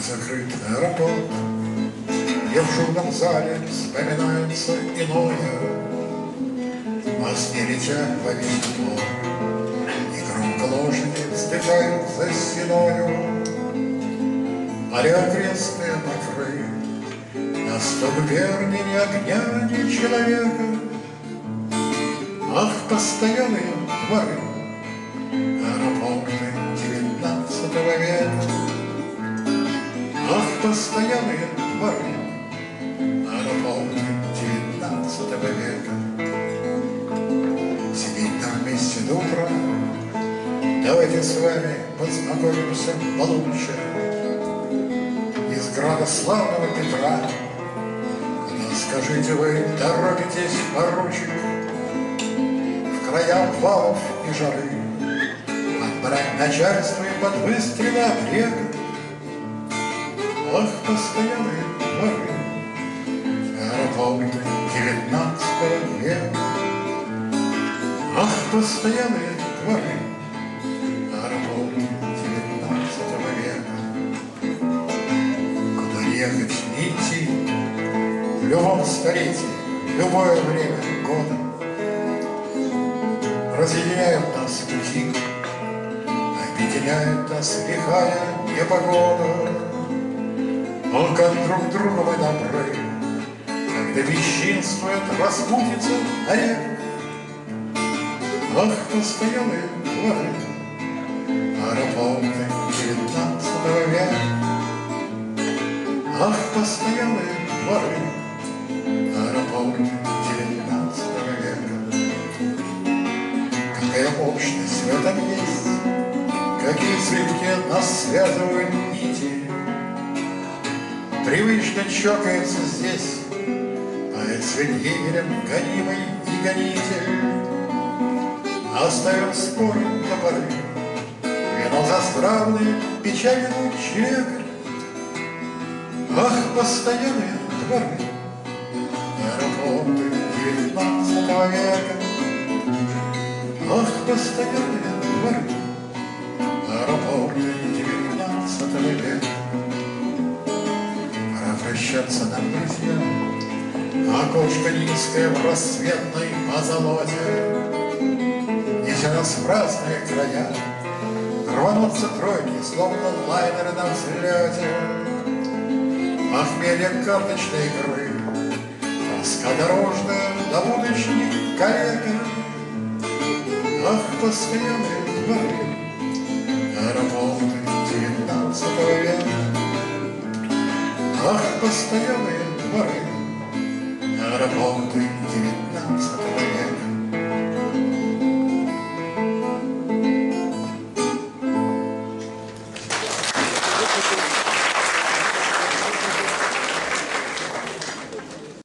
аэропорт, Где в шумном зале вспоминается иное, Во сне летя во двор, И громко лошади вздыхают за стеною, Поля окрестные покрыты, На столбе ни огня, ни человека, Ах, постоялые дворы, постоялые дворы, Аэропорты девятнадцатого века. Сидеть нам вместе до утра, Давайте с вами познакомимся получше. Из града славного Петра Куда, скажите вы, торопитесь, поручик, В края обвалов и жары, Отбрать начальство и под выстрелы обрека. Ах, постоялые дворы, Аэропорты девятнадцатого века. Ах, постоялые дворы, Аэропорты девятнадцатого века. Куда ехать, не идти, В любом столетии, любое время года Разъединяют нас пути, Объединяет нас лихая непогода. Как друг другу мы добры, Когда бесчинствует распутица орек. Ах, постоялые дворы, Аэропорты девятнадцатого века. Ах, постоялые дворы, Аэропорты девятнадцатого века. Какая общность в этом есть, Какие цветки нас связывают нити. Привычно чокается здесь Поэт с егерем гонимый и гонитель. Оставим споры до поры, Вино за здравные печали человека. Ах, постоянные дворы, Аэропорты девятнадцатого века. Ах, постоянные дворы, Аэропорты Прощаться нам, друзья, Окошко низкое в рассветной позолоте. Неся нас в разные края, Рванутся тройки, словно лайнеры на взлете. Похмелье карточной игры, Тоска дорожная, до будущей калека. Ах, постоянные дворы, Аэропорты постоялые дворы, работы девятнадцатого века.